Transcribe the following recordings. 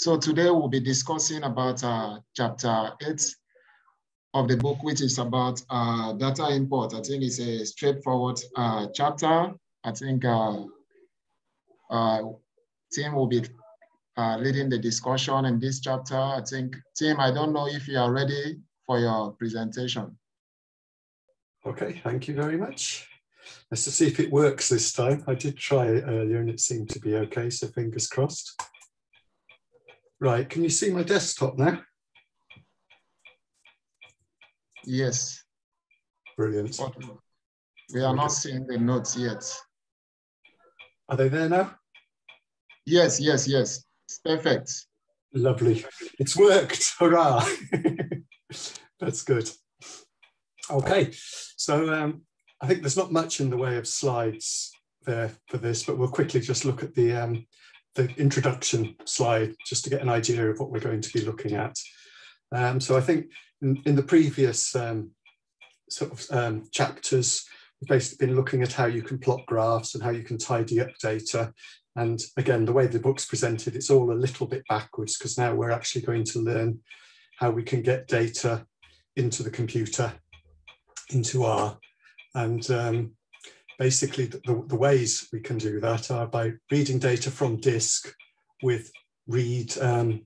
So today we'll be discussing about uh, chapter eight of the book, which is about uh, data import. I think it's a straightforward uh, chapter. I think uh, uh, Tim will be uh, leading the discussion in this chapter. I think, Tim, I don't know if you are ready for your presentation. Okay, thank you very much. Let's just see if it works this time. I did try it earlier and it seemed to be okay, so fingers crossed. Right, can you see my desktop now? Yes. Brilliant. But we are not seeing the notes yet. Are they there now? Yes, yes, yes. It's perfect. Lovely. It's worked. Hurrah. That's good. Okay, so um, I think there's not much in the way of slides there for this, but we'll quickly just look at the, um, the introduction slide just to get an idea of what we're going to be looking at. Um, so I think in, in the previous um, sort of um, chapters, we've basically been looking at how you can plot graphs and how you can tidy up data. And again, the way the book's presented, it's all a little bit backwards because now we're actually going to learn how we can get data into the computer, into R. And um, basically the, the, ways we can do that are by reading data from disk with read um,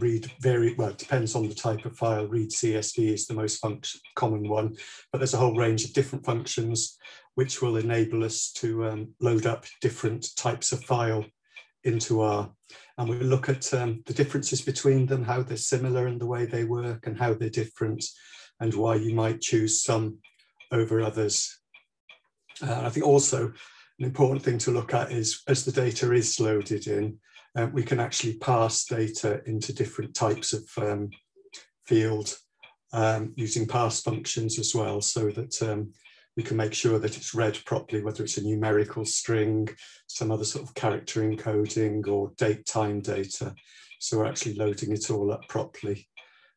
read very well it depends on the type of file read csv is the most common one but there's a whole range of different functions which will enable us to um, load up different types of file into R. And we'll look at um, the differences between them, how they're similar in the way they work and how they're different and why you might choose some over others. Uh, I think also an important thing to look at is as the data is loaded in, uh, we can actually pass data into different types of um, field um, using parse functions as well so that um, we can make sure that it's read properly, whether it's a numerical string, some other sort of character encoding or date time data. So we're actually loading it all up properly.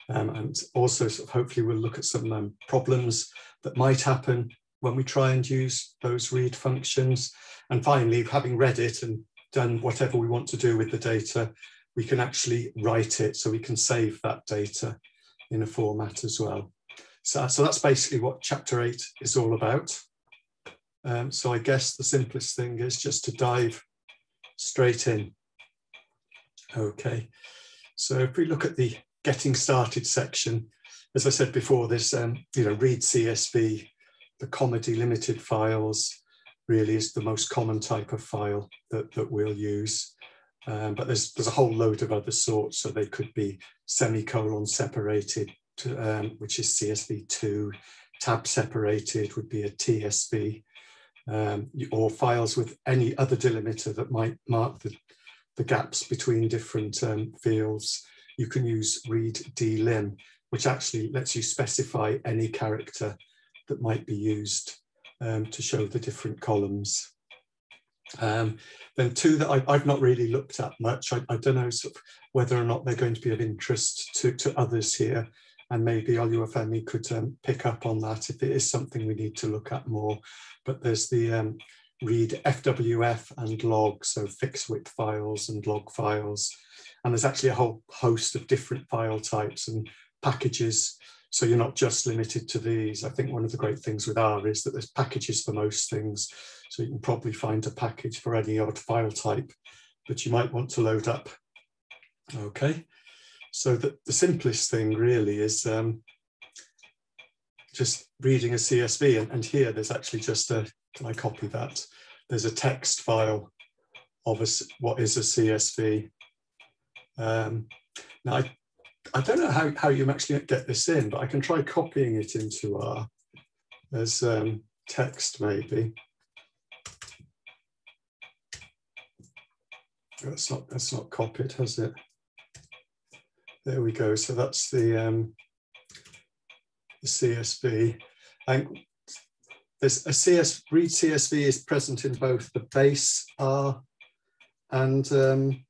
Um, and also sort of hopefully we'll look at some um, problems that might happen when we try and use those read functions. And finally, having read it and done whatever we want to do with the data, we can actually write it so we can save that data in a format as well. So, so that's basically what chapter eight is all about. Um, so I guess the simplest thing is just to dive straight in. Okay, so if we look at the getting started section, as I said before, this um, you know read CSV, the comma delimited files really is the most common type of file that, that we'll use. Um, but there's there's a whole load of other sorts, so they could be semicolon separated, to, um, which is CSV2. Tab separated would be a TSV, um, or files with any other delimiter that might mark the, the gaps between different um, fields. You can use read delim, which actually lets you specify any character that might be used um, to show the different columns. Um, then two that I, have not really looked at much. I, I don't know sort of whether or not they're going to be of interest to, to others here and maybe Oluwafemi could um, pick up on that if it is something we need to look at more. But there's the um, read FWF and log, so fixed width files and log files. And there's actually a whole host of different file types and packages. So you're not just limited to these. I think one of the great things with R is that there's packages for most things. So you can probably find a package for any odd file type that you might want to load up. Okay. So the, the simplest thing really is um, just reading a CSV. And, and, here there's actually just a, can I copy that? There's a text file of a, what is a CSV. Um, now, I, I don't know how, how you actually get this in, but I can try copying it into R as um, text maybe. That's not, that's not copied, has it? There we go. So that's the, um, the CSV. And there's a CS, read CSV is present in both the base R and um,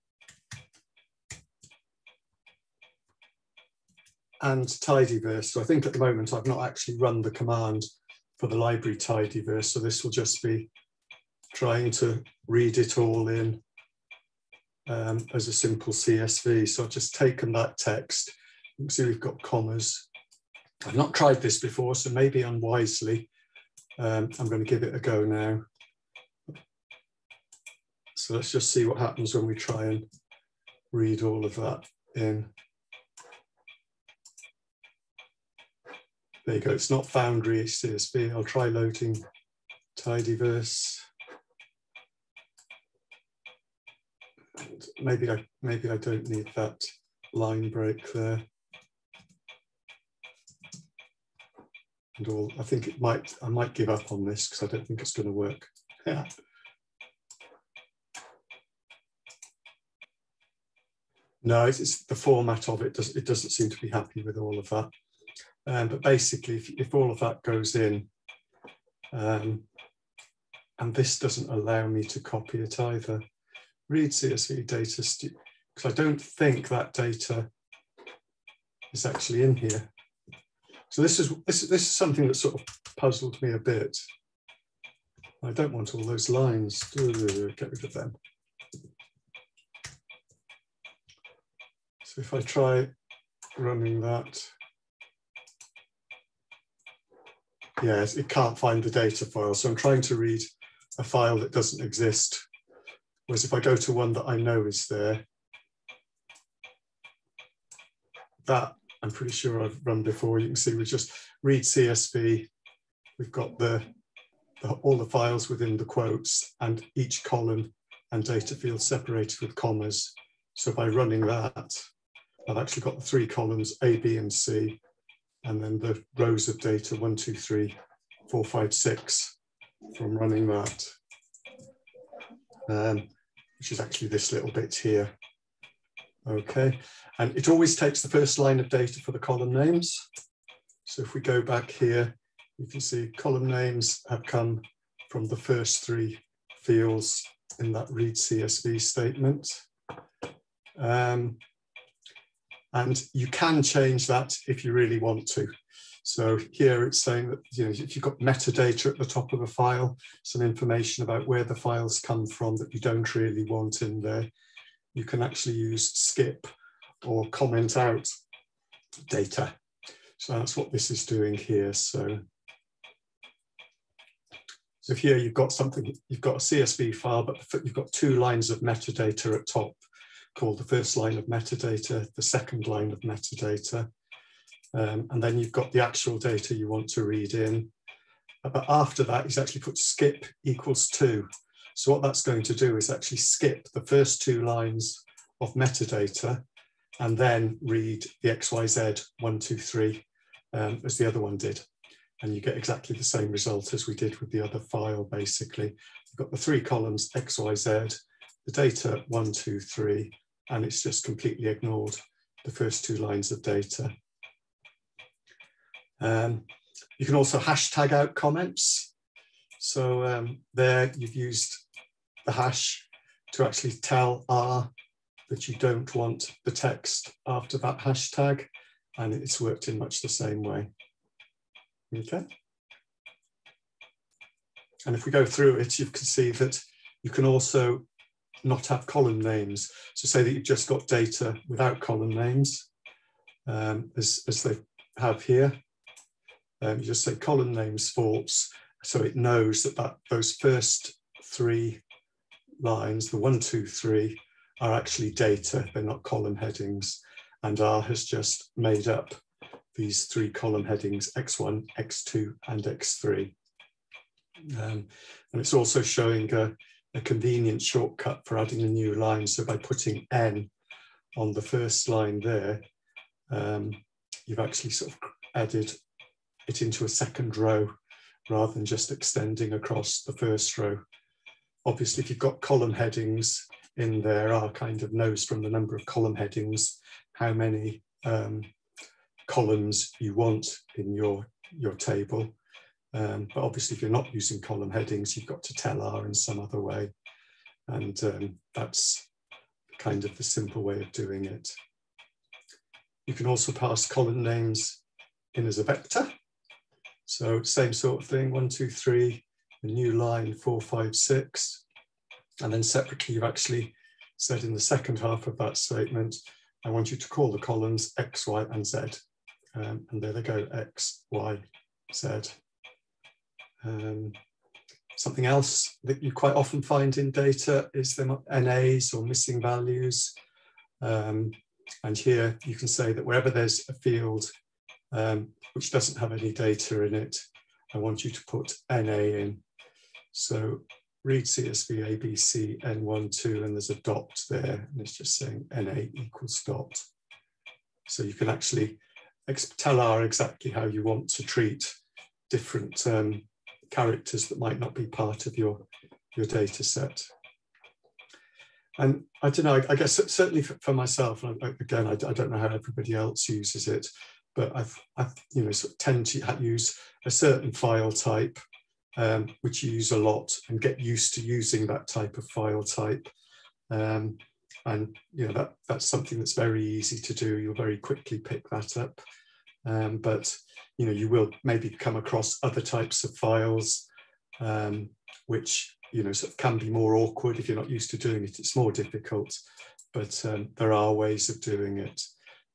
and tidyverse. So I think at the moment I've not actually run the command for the library tidyverse. So this will just be trying to read it all in um, as a simple CSV. So I've just taken that text. You can see we've got commas. I've not tried this before, so maybe unwisely. Um, I'm going to give it a go now. So let's just see what happens when we try and read all of that in. There you go, it's not Foundry CSV. I'll try loading tidyverse. And maybe I maybe I don't need that line break there. And all I think it might I might give up on this because I don't think it's going to work. Yeah. No, it's, it's, the format of it. Does, it doesn't seem to be happy with all of that. Um, but basically, if, if, all of that goes in, um, and this doesn't allow me to copy it either, read CSV data, because I don't think that data is actually in here. So this is, this, this is something that sort of puzzled me a bit. I don't want all those lines. Get rid of them. So if I try running that, yes, it can't find the data file. So I'm trying to read a file that doesn't exist. Whereas if I go to one that I know is there, that I'm pretty sure I've run before. You can see we just read CSV. We've got the, the, all the files within the quotes and each column and data field separated with commas. So by running that, I've actually got the three columns A, B, and C, and then the rows of data one, two, three, four, five, six from running that, um, which is actually this little bit here. Okay, and it always takes the first line of data for the column names. So if we go back here, you can see column names have come from the first three fields in that read CSV statement. Um, and you can change that if you really want to. So here it's saying that you know, if you've got metadata at the top of a file, some information about where the files come from that you don't really want in there, you can actually use skip or comment out data. So that's what this is doing here. So, so here you've got something, you've got a CSV file, but you've got two lines of metadata at top called the first line of metadata, the second line of metadata. Um, and then you've got the actual data you want to read in. But after that, he's actually put skip equals two. So what that's going to do is actually skip the first two lines of metadata and then read the XYZ one, two, three, um, as the other one did. And you get exactly the same result as we did with the other file, basically. You've got the three columns XYZ, the data one, two, three, and it's just completely ignored the first two lines of data. Um, you can also hashtag out comments. So um, there you've used the hash to actually tell R that you don't want the text after that hashtag, and it's worked in much the same way. Okay. And if we go through it, you can see that you can also not have column names. So say that you've just got data without column names, um, as, as they have here. Um, you just say column names false, so it knows that, that those first three lines, the one, two, three, are actually data, they're not column headings. And R has just made up these three column headings, X1, X2, and X3. Um, and it's also showing a, a convenient shortcut for adding a new line. So by putting N on the first line there, um, you've actually sort of added it into a second row rather than just extending across the first row. Obviously, if you've got column headings in there, R kind of knows from the number of column headings how many um, columns you want in your, your table. Um, but obviously, if you're not using column headings, you've got to tell R in some other way. And um, that's kind of the simple way of doing it. You can also pass column names in as a vector. So same sort of thing, one, two, three, a new line, four, five, six. And then separately, you've actually said in the second half of that statement, I want you to call the columns X, Y, and Z. Um, and there they go, X, Y, Z. Um, something else that you quite often find in data is the NAs or missing values. Um, and here you can say that wherever there's a field um, which doesn't have any data in it, I want you to put NA in. So read CSV ABC N12 and there's a dot there and it's just saying NA equals dot. So you can actually tell R exactly how you want to treat different um, characters that might not be part of your, your data set. And I don't know, I, I guess certainly for, for myself, and again, I, I, don't know how everybody else uses it, but I've, I've you know, sort of tend to use a certain file type, um, which you use a lot and get used to using that type of file type. Um, and you know that that's something that's very easy to do. You'll very quickly pick that up. Um, but you know you will maybe come across other types of files um, which you know sort of can be more awkward if you're not used to doing it. It's more difficult, but um, there are ways of doing it.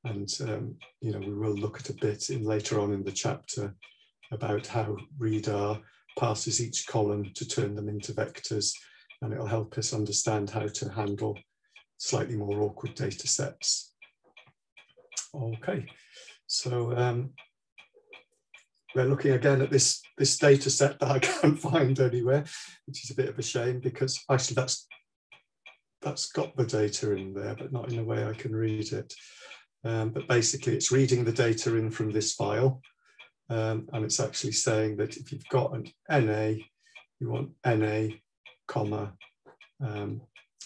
And um, you know we will look at a bit in later on in the chapter about how readr parses each column to turn them into vectors, and it'll help us understand how to handle slightly more awkward data sets. Okay, so um, we're looking again at this, this data set that I can't find anywhere, which is a bit of a shame because actually that's, that's got the data in there, but not in a way I can read it. Um, but basically it's reading the data in from this file. Um, and it's actually saying that if you've got an NA, you want NA, comma, um,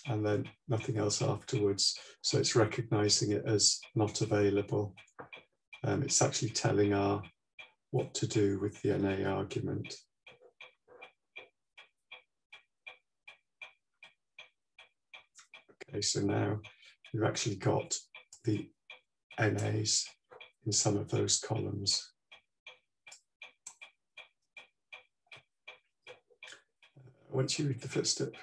and then nothing else afterwards. So it's recognizing it as not available. Um, it's actually telling R what to do with the NA argument. Okay, so now you've actually got the NAs in some of those columns. Once you read the first step,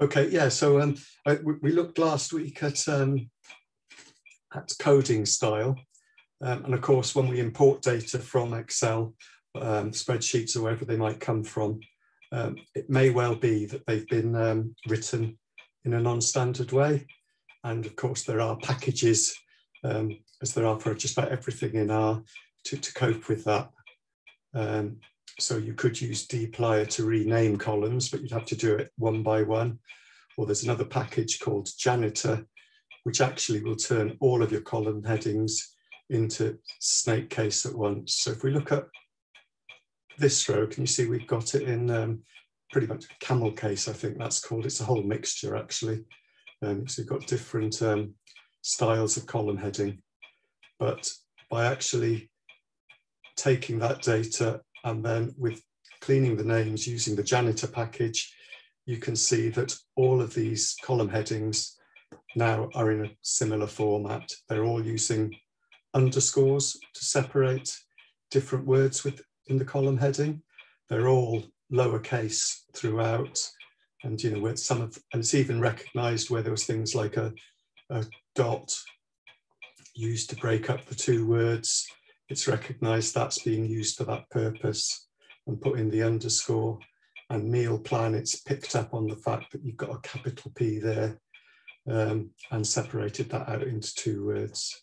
Okay, yeah. So um, I, we looked last week at um, at coding style, um, and of course, when we import data from Excel um, spreadsheets or wherever they might come from, um, it may well be that they've been um, written in a non-standard way, and of course, there are packages, as there are for just about everything in R, to, to cope with that. So you could use dplyr to rename columns, but you'd have to do it one by one. Or there's another package called janitor, which actually will turn all of your column headings into snake case at once. So if we look at this row, can you see we've got it in um, pretty much camel case, I think that's called. It's a whole mixture actually. Um, so you've got different um, styles of column heading. But by actually taking that data and then with cleaning the names using the janitor package, you can see that all of these column headings now are in a similar format. They're all using underscores to separate different words within the column heading. They're all lowercase throughout. And you know, with some of, and it's even recognized where there was things like a, a dot used to break up the two words it's recognized that's being used for that purpose and put in the underscore and meal plan, it's picked up on the fact that you've got a capital P there um, and separated that out into two words.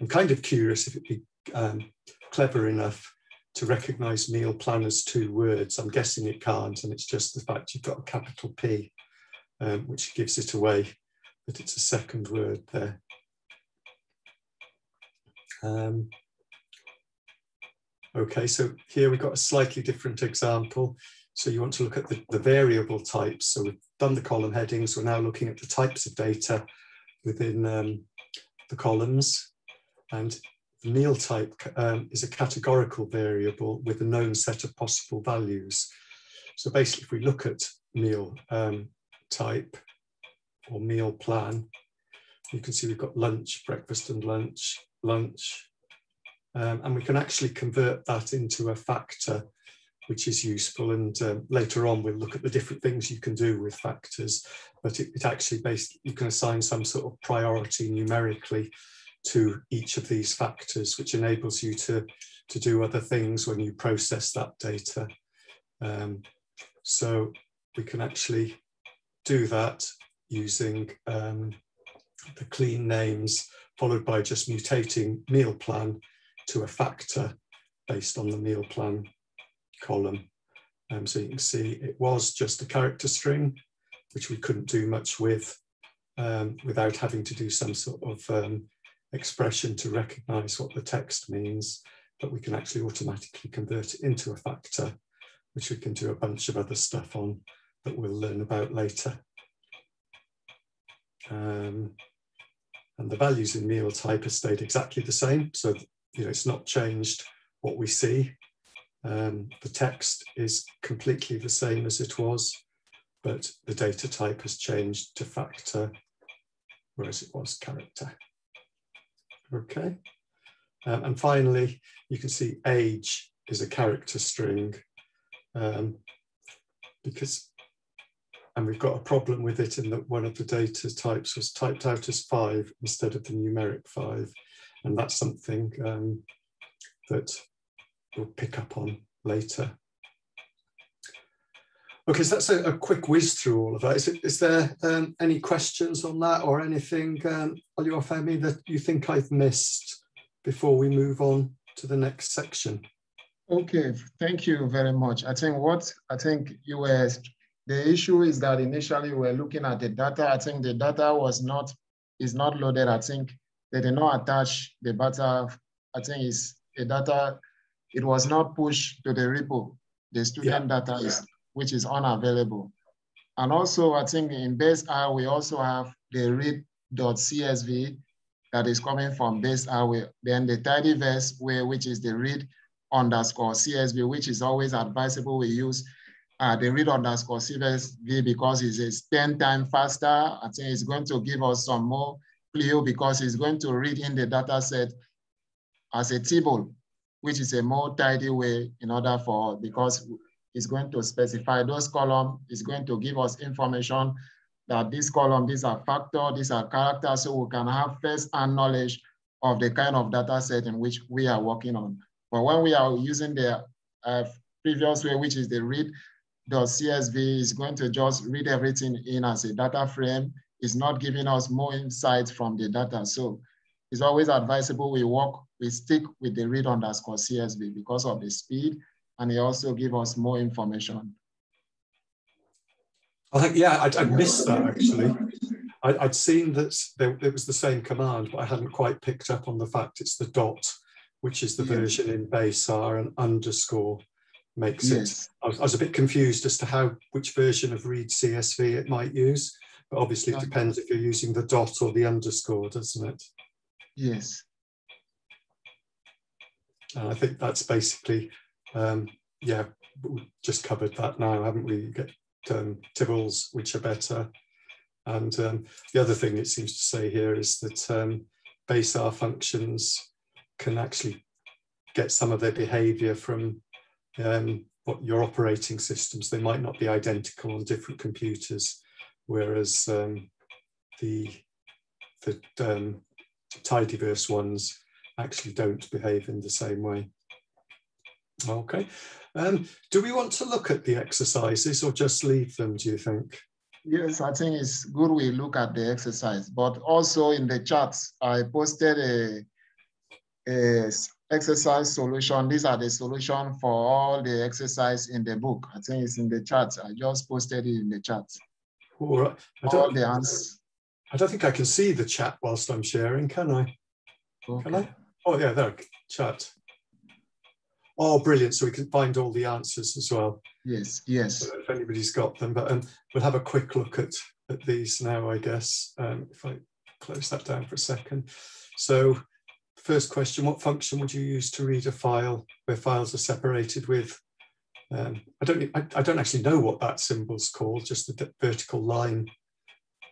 I'm kind of curious if it'd be um, clever enough to recognize meal plan as two words. I'm guessing it can't, and it's just the fact you've got a capital P, um, which gives it away that it's a second word there. Um, Okay, so here we've got a slightly different example. So you want to look at the, the variable types. So we've done the column headings. We're now looking at the types of data within um, the columns. And the meal type um, is a categorical variable with a known set of possible values. So basically, if we look at meal um, type or meal plan, you can see we've got lunch, breakfast and lunch, lunch, um, and we can actually convert that into a factor which is useful. And um, later on, we'll look at the different things you can do with factors, but it, it actually based, you can assign some sort of priority numerically to each of these factors, which enables you to, to do other things when you process that data. Um, so we can actually do that using um, the clean names followed by just mutating meal plan to a factor based on the meal plan column. Um, so you can see it was just a character string, which we couldn't do much with um, without having to do some sort of um, expression to recognize what the text means, but we can actually automatically convert it into a factor, which we can do a bunch of other stuff on that we'll learn about later. Um, and the values in meal type have stayed exactly the same. So you know, it's not changed what we see. Um, the text is completely the same as it was, but the data type has changed to factor, whereas it was character. Okay. Um, and finally, you can see age is a character string um, because, and we've got a problem with it in that one of the data types was typed out as five instead of the numeric five. And that's something um, that we'll pick up on later. Okay, so that's a, a, quick whiz through all of that. Is, it, is there um, any questions on that or anything, um, Oluwafemi, that you think I've missed before we move on to the next section? Okay, thank you very much. I think what I think you were, the issue is that initially we're looking at the data. I think the data was not, is not loaded. I think they did not attach the data. I think it's a data it was not pushed to the repo, the student yeah. data is, which is unavailable. And also, I think in base R, we also have the read.csv that is coming from base R. Then the tidyverse, where, which is the read underscore CSV, which is always advisable we use uh, the read underscore CSV because it's 10 times faster. I think it's going to give us some more because it's going to read in the data set as a table which is a more tidy way in order for, because it's going to specify those columns, it's going to give us information that this column, these are factor, these are characters, so we can have first-hand knowledge of the kind of data set in which we are working on. But when we are using the uh, previous way, which is the read.csv, is going to just read everything in as a data frame. It's not giving us more insights from the data. So it's always advisable we work, we stick with the read underscore CSV because of the speed, and it also give us more information. I think, yeah, I'd, I'd missed that actually. I, would seen that there, it was the same command, but I hadn't quite picked up on the fact it's the dot, which is the yes. version in base R and underscore makes yes. it. I was, I was, a bit confused as to how, which version of read CSV it might use, but obviously it depends if you're using the dot or the underscore, doesn't it? Yes. And I think that's basically, um, yeah, we just covered that now, haven't we? You get um, Tibbles, which are better. And um, the other thing it seems to say here is that um, base R functions can actually get some of their behavior from um, what your operating systems. They might not be identical on different computers, whereas um, the, the um, tidyverse ones actually don't behave in the same way. Okay. Um, do we want to look at the exercises or just leave them, do you think? Yes, I think it's good we look at the exercise, but also in the chats, I posted a, a exercise solution. These are the solution for all the exercise in the book. I think it's in the chat. I just posted it in the chat. All right. all the answers. I don't think I can see the chat whilst I'm sharing, can I? Okay. Can I? Oh yeah, there, chat. Oh, brilliant. So we can find all the answers as well. Yes, yes. If anybody's got them, but um, we'll have a quick look at, at these now, I guess, um, if I close that down for a second. So first question, what function would you use to read a file where files are separated with um, I don't I, I, don't actually know what that symbol's called, just the vertical line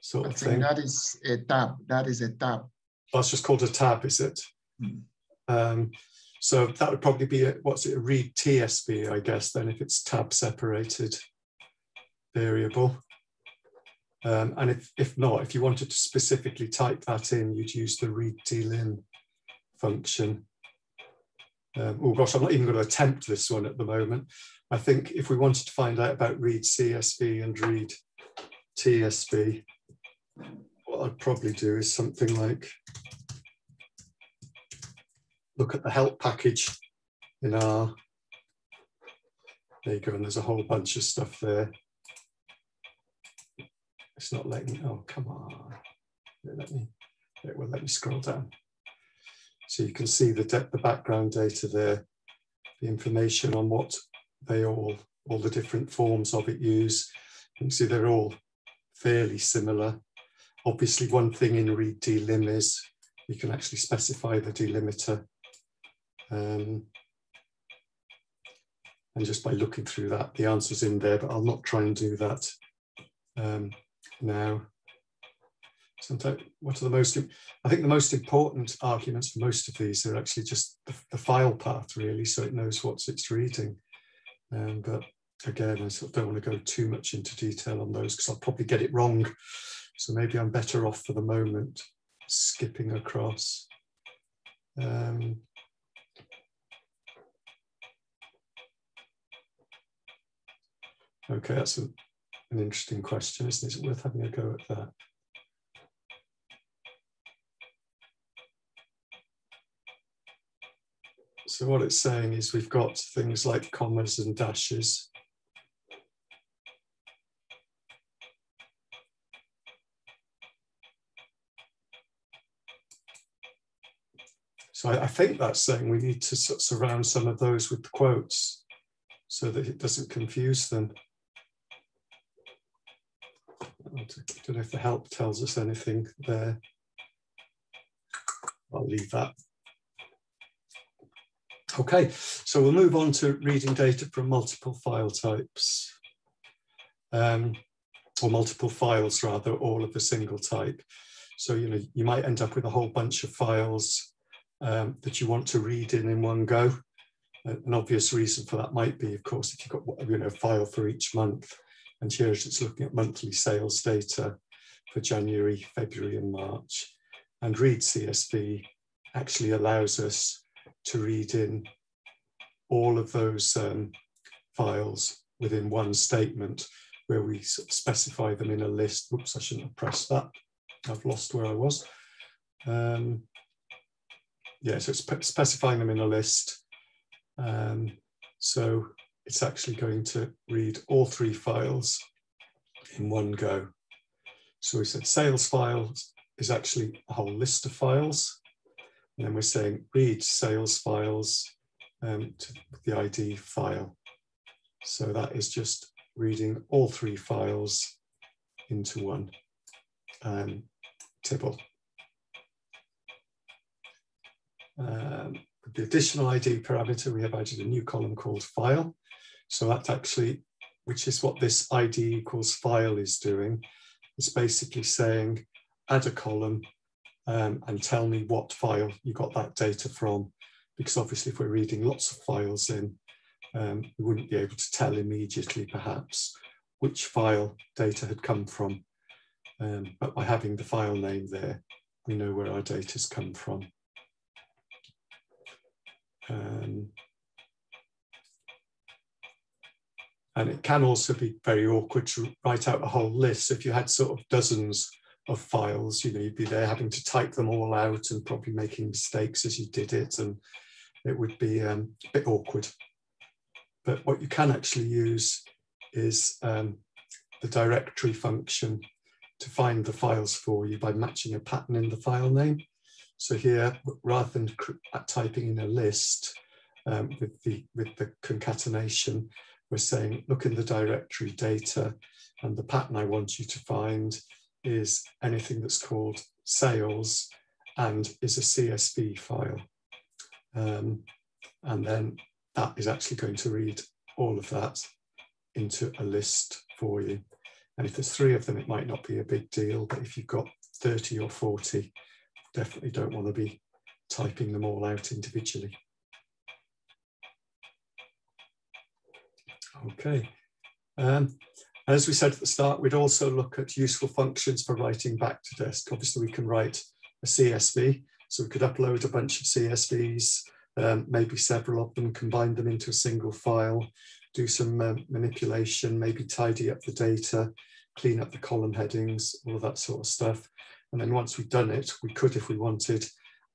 sort I of thing. That is a tab. That is a tab. That's just called a tab, is it? Mm. Um, So that would probably be a, what's it, a read TSV, I guess, then if it's tab separated variable. Um, and if, if not, if you wanted to specifically type that in, you'd use the read delim function. Um, oh gosh, I'm not even going to attempt this one at the moment. I think if we wanted to find out about read CSV and read TSV, what I'd probably do is something like look at the help package in our, there you go, and there's a whole bunch of stuff there. It's not letting, oh, come on. Let me, it will let me scroll down. So you can see the, the background data there, the information on what they all, all the different forms of it use. You can see they're all fairly similar. Obviously, one thing in read delim is you can actually specify the delimiter um, and just by looking through that, the answer's in there, but I'll not try and do that um, now. Sometimes, what are the most, I think the most important arguments for most of these are actually just the, the file path really, so it knows what it's reading. Um, but again, I sort of don't want to go too much into detail on those because I'll probably get it wrong. So maybe I'm better off for the moment skipping across. Um, Okay, that's a, an interesting question, isn't it? Is it? Worth having a go at that. So what it's saying is we've got things like commas and dashes. So I, I think that's saying we need to surround some of those with quotes so that it doesn't confuse them. I don't know if the help tells us anything there. I'll leave that. Okay, so we'll move on to reading data from multiple file types, um, or multiple files rather, all of a single type. So, you know, you might end up with a whole bunch of files um, that you want to read in in one go. An obvious reason for that might be, of course, if you've got you know, a file for each month, and here it's looking at monthly sales data for January, February, and March. And read CSV actually allows us to read in all of those um, files within one statement where we specify them in a list. Whoops, I shouldn't have pressed that. I've lost where I was. Um, yeah, so it's specifying them in a list. Um, so it's actually going to read all three files in one go. So we said sales files is actually a whole list of files. And then we're saying read sales files um, to the ID file. So that is just reading all three files into one um, tibble. Um, the additional ID parameter, we have added a new column called file. So that's actually, which is what this ID equals file is doing. It's basically saying, add a column um, and tell me what file you got that data from. Because obviously if we're reading lots of files in, um, we wouldn't be able to tell immediately perhaps which file data had come from. Um, but by having the file name there, we know where our data's come from. Um, And it can also be very awkward to write out a whole list. If you had sort of dozens of files, you know, you'd be there having to type them all out and probably making mistakes as you did it. And it would be um, a bit awkward. But what you can actually use is um, the directory function to find the files for you by matching a pattern in the file name. So here, rather than typing in a list um, with, the, with the concatenation, we're saying, look in the directory data and the pattern I want you to find is anything that's called sales and is a CSV file. Um, and then that is actually going to read all of that into a list for you. And if there's three of them, it might not be a big deal, but if you've got 30 or 40, definitely don't want to be typing them all out individually. Okay. Um, as we said at the start, we'd also look at useful functions for writing back to disk. Obviously, we can write a CSV, so we could upload a bunch of CSVs, um, maybe several of them, combine them into a single file, do some uh, manipulation, maybe tidy up the data, clean up the column headings, all of that sort of stuff. And then once we've done it, we could, if we wanted,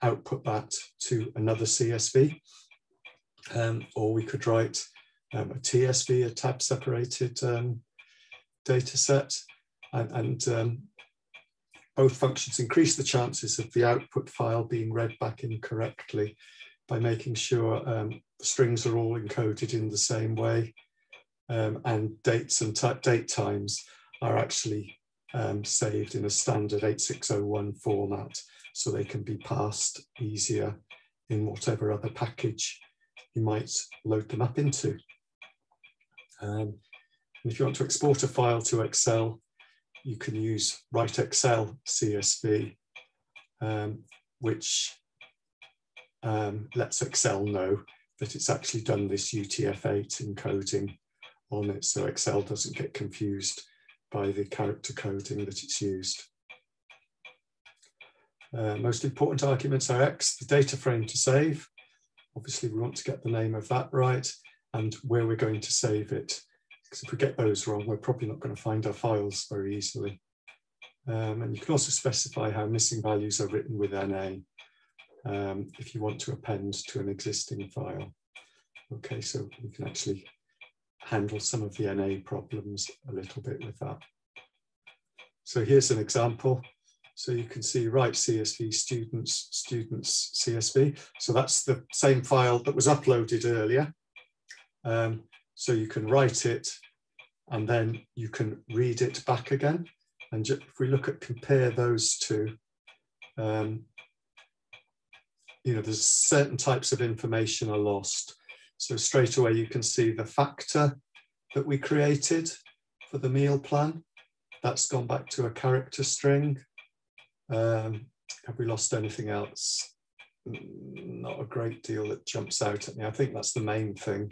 output that to another CSV. Um, or we could write um, a TSV, a tab separated um, data set. And, and um, both functions increase the chances of the output file being read back incorrectly by making sure um, the strings are all encoded in the same way um, and dates and date times are actually um, saved in a standard 8601 format so they can be parsed easier in whatever other package you might load them up into. Um, if you want to export a file to Excel, you can use Write Excel CSV, um, which um, lets Excel know that it's actually done this UTF-8 encoding on it, so Excel doesn't get confused by the character coding that it's used. Uh, most important arguments are X, the data frame to save. Obviously, we want to get the name of that right and where we're going to save it. Because if we get those wrong, we're probably not going to find our files very easily. Um, and you can also specify how missing values are written with NA um, if you want to append to an existing file. Okay, so we can actually handle some of the NA problems a little bit with that. So here's an example. So you can see write CSV students, students CSV. So that's the same file that was uploaded earlier. Um, so you can write it and then you can read it back again. And if we look at compare those two, um, you know, there's certain types of information are lost. So straight away you can see the factor that we created for the meal plan. That's gone back to a character string. Um, have we lost anything else? Not a great deal that jumps out at me. I think that's the main thing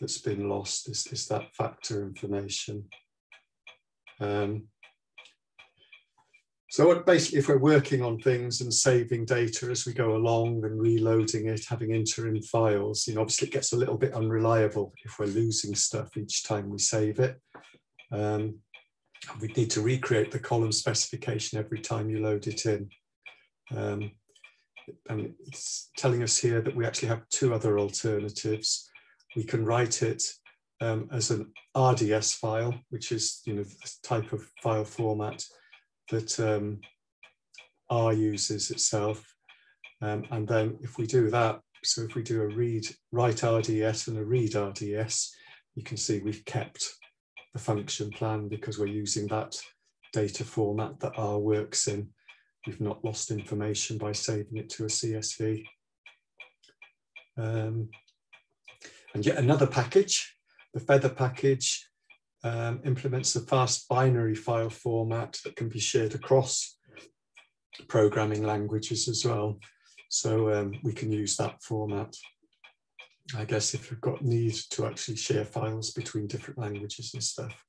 that's been lost is, is that factor information. Um, so basically, if we're working on things and saving data as we go along and reloading it, having interim files, you know, obviously it gets a little bit unreliable if we're losing stuff each time we save it. Um, we need to recreate the column specification every time you load it in. Um, and it's telling us here that we actually have two other alternatives. We can write it um, as an RDS file, which is you know the type of file format that um, R uses itself. Um, and then if we do that, so if we do a read, write RDS and a read RDS, you can see we've kept the function plan because we're using that data format that R works in. We've not lost information by saving it to a CSV. Um, and yet another package, the Feather package, um, implements a fast binary file format that can be shared across programming languages as well. So um, we can use that format. I guess if we've got need to actually share files between different languages and stuff,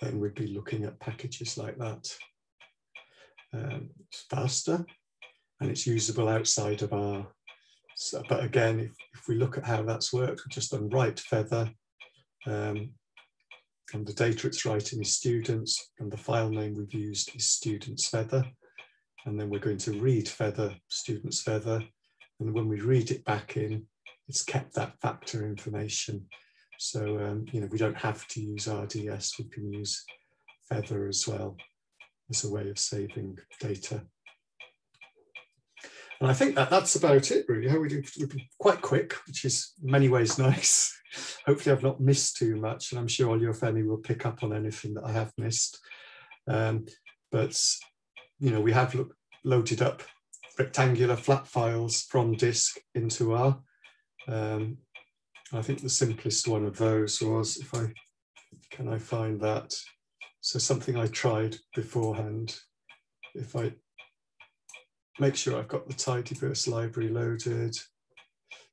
then we'd be looking at packages like that. Um, it's faster and it's usable outside of R. So, but again, if, if we look at how that's worked, we're just on write feather, um, and the data it's writing is students, and the file name we've used is students feather. And then we're going to read feather, students feather. And when we read it back in, it's kept that factor information. So, um, you know, we don't have to use RDS, we can use feather as well as a way of saving data. And I think that that's about it, really. How we do, quite quick, which is many ways nice. Hopefully, I've not missed too much, and I'm sure Olufemi will pick up on anything that I have missed. Um, but you know, we have look, loaded up rectangular flat files from disk into R. Um, I think the simplest one of those was if I can I find that. So something I tried beforehand. If I make sure I've got the tidyverse library loaded.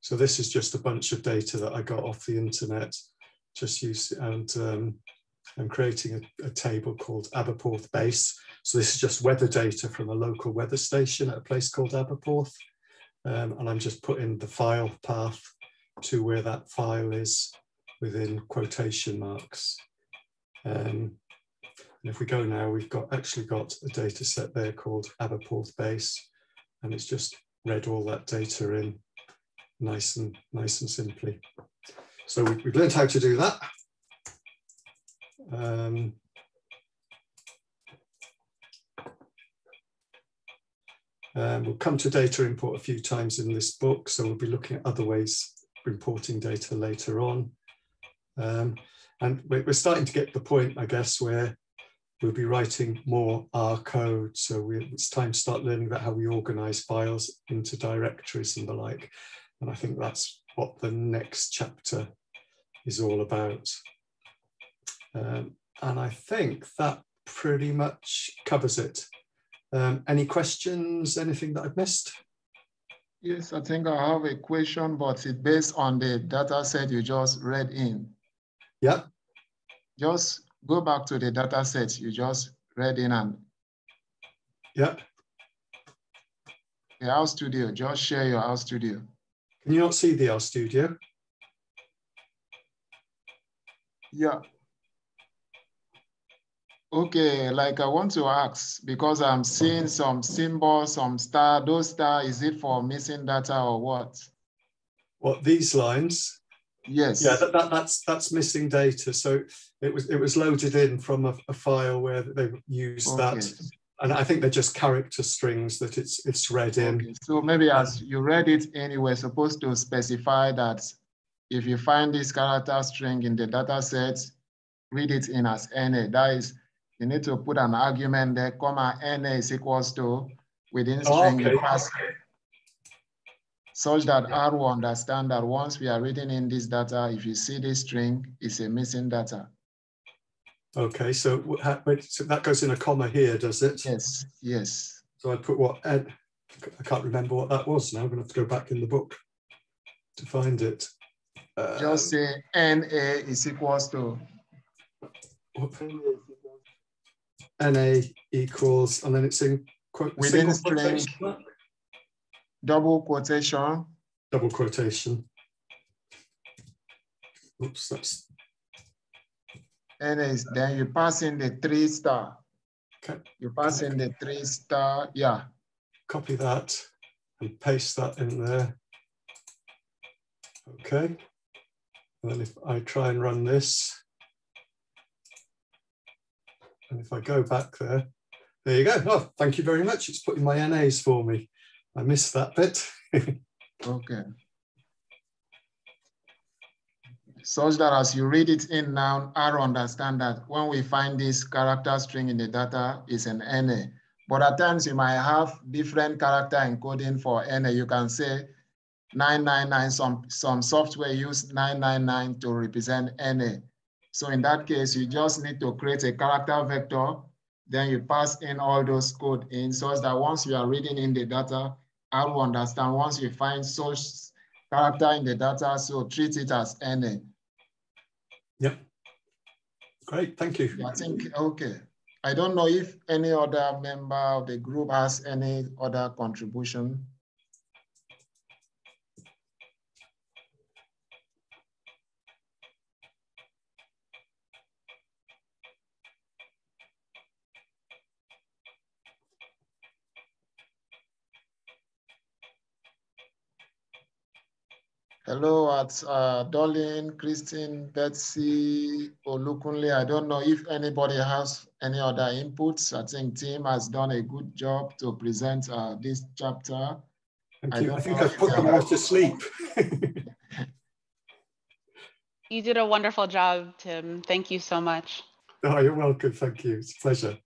So this is just a bunch of data that I got off the internet just use and um, I'm creating a, a, table called Aberporth Base. So this is just weather data from a local weather station at a place called Aberporth. Um, and I'm just putting the file path to where that file is within quotation marks. Um, and if we go now, we've got actually got a data set there called Aberporth Base, and it's just read all that data in nice and nice and simply. So we, have learned how to do that. Um, um, we'll come to data import a few times in this book, so we'll be looking at other ways of importing data later on. Um, and we're starting to get the point, I guess, where we'll be writing more R code. So we, it's time to start learning about how we organize files into directories and the like. And I think that's what the next chapter is all about. Um, and I think that pretty much covers it. Um, any questions, anything that I've missed? Yes, I think I have a question, but it's based on the data set you just read in. Yeah. Just go back to the data set you just read in and yeah. The studio just share your RStudio. Can you not see the RStudio? Yeah. Okay, like I want to ask, because I'm seeing some symbols, some star, those star, is it for missing data or what? What, these lines? Yes. Yeah, that, that, that's that's missing data. So it was it was loaded in from a, a file where they used okay. that. And I think they're just character strings that it's it's read in. Okay. So maybe um, as you read it in, we're supposed to specify that if you find this character string in the data set, read it in as NA. That is, you need to put an argument there, comma, NA is equals to within oh, string oh, okay. pass such that R will understand that once we are reading in this data, if you see this string, it's a missing data. Okay, so, so that goes in a comma here, does it? Yes, yes. So I put what, I can't remember what that was now. I'm going to have to go back in the book to find it. Um, Just say NA is equals to. NA equals, and then it's in quote, within string double quotation. Double quotation. Oops, that's. And is, then you pass in the three star. Okay. You pass in the three star, yeah. Copy that and paste that in there. Okay. And then if I try and run this, and if I go back there, there you go. Oh, thank you very much. It's putting my NAs for me. I missed that bit. okay. Such that as you read it in now, I understand that when we find this character string in the data is an NA. But at times you might have different character encoding for NA. You can say 999, some, some software use 999 to represent NA. So in that case, you just need to create a character vector, then you pass in all those code in so that once you are reading in the data, I will understand once you find source character in the data, so treat it as NA. Yep. Great, thank you. I think, okay. I don't know if any other member of the group has any other contribution. Hello at uh, Darlene, Christine, Betsy, Olukunle. I don't know if anybody has any other inputs. I think Tim has done a good job to present uh, this chapter. Thank I you. I think I've put them all to sleep. you did a wonderful job, Tim. Thank you so much. Oh, you're welcome. Thank you. It's a pleasure.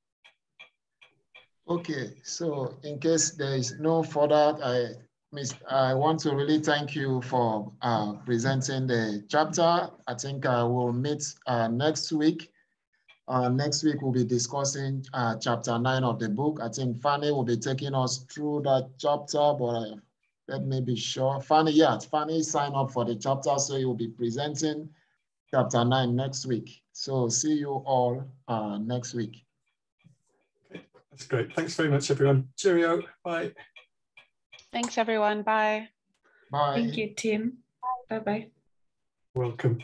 Okay, so in case there is no further, I Miss, I want to really thank you for uh, presenting the chapter. I think I will meet uh, next week. Uh, next week, we'll be discussing uh, chapter nine of the book. I think Fanny will be taking us through that chapter, but uh, let me be sure. Fanny, yeah, Fanny signed up for the chapter, so you'll be presenting chapter nine next week. So see you all uh, next week. Okay, that's great. Thanks very much, everyone. Cheerio. Bye. Thanks, everyone. Bye. Bye. Thank you, Tim. Bye bye. Welcome.